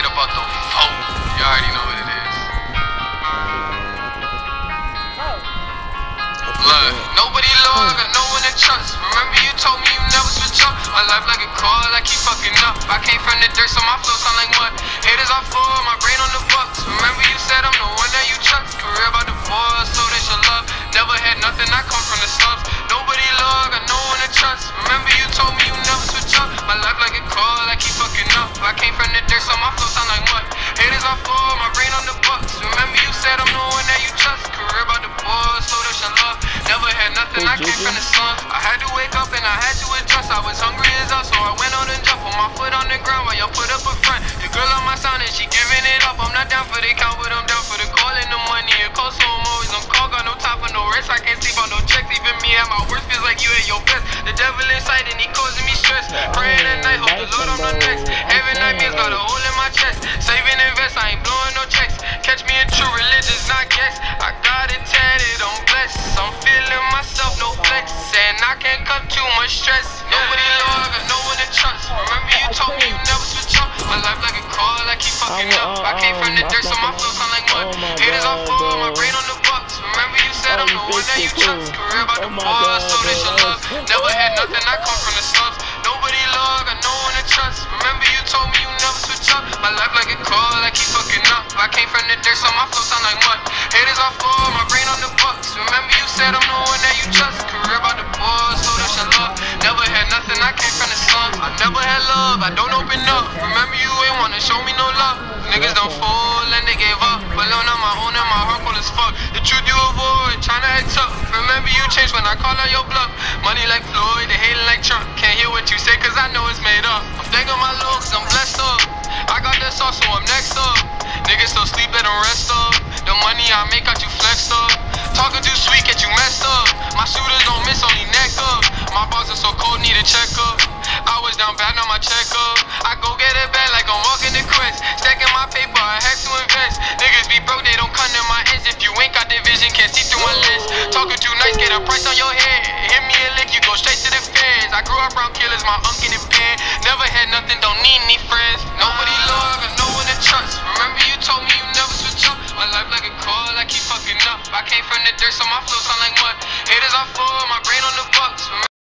straight up out the phone. You already know what it is. Look, nobody I got no one to trust. Remember you told me you never switch up. My life like a call, I keep fucking up. I came from the dirt, so my flow sound like what? Haters are full, my brain on the bucks. Remember you said I'm wake up and I had to adjust. I was hungry as hell, so I went on and jumped. Put my foot on the ground while y'all put up a front. Your girl on my sound and she giving it up. I'm not down for the count, but I'm down for the call and the money. It costs so I'm always on call. Got no time for no rest. I can't sleep on no checks. Even me at my worst feels like you at your best. The devil inside and he causing me stress. Praying at night, hope the Lord on the next. Having nightmares, got a hole in my chest. Fucking up. I came from the dirt, so my flow sound like what? Haters on full, my brain on the bucks. Remember you said I'm the one that you trust. Career about the boys, so they should love. Never had nothing, I come from the slums. Nobody low, I no one to trust. Remember you told me you never switch up. My life like a call, I keep fucking up. I came from the dirt, so my flow sound like what? Haters on full, my brain on the bucks. Remember you said I'm the one that you trust. Career about the boys, so they should love. Never had nothing, I came from the slums. I never had love, I don't open up. Remember show me no love. Niggas don't fall and they gave up. But on my own and my heart cold as fuck. The truth you avoid, tryna act tough. Remember you changed when I call out your bluff. Money like Floyd, they hating like Trump. Can't hear what you say cause I know it's made up. I'm thanking my looks, I'm blessed up. I got this sauce, so I'm next up. Niggas still sleep, let them rest up. The money I make got you flexed up. Talking too sweet, get you messed up. My shooters don't miss, only neck up. My balls are so cold, need a checkup. I was down bad, now my check around killers, my uncle in the pen. Never had nothing, don't need any friends. Nobody love I got no one to trust. Remember you told me you never switch up. My life like a call, I keep fucking up. I came from the dirt, so my flow sound like what? Haters are full, my brain on the bucks. Remember